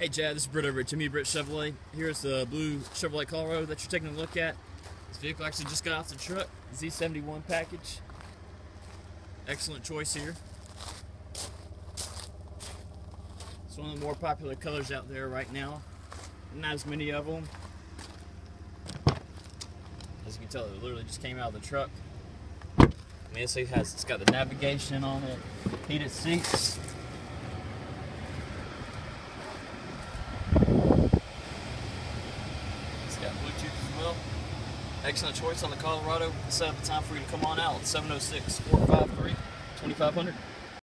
Hey Chad, this is Britt over at Jimmy Britt Chevrolet. Here's the blue Chevrolet Colorado that you're taking a look at. This vehicle actually just got off the truck. Z71 package. Excellent choice here. It's one of the more popular colors out there right now. Not as many of them. As you can tell, it literally just came out of the truck. I mean, it has, it's got the navigation on it, heated seats, got Bluetooth as well. Excellent choice on the Colorado. Set up a time for you to come on out. 706 453 2500.